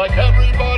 like everybody.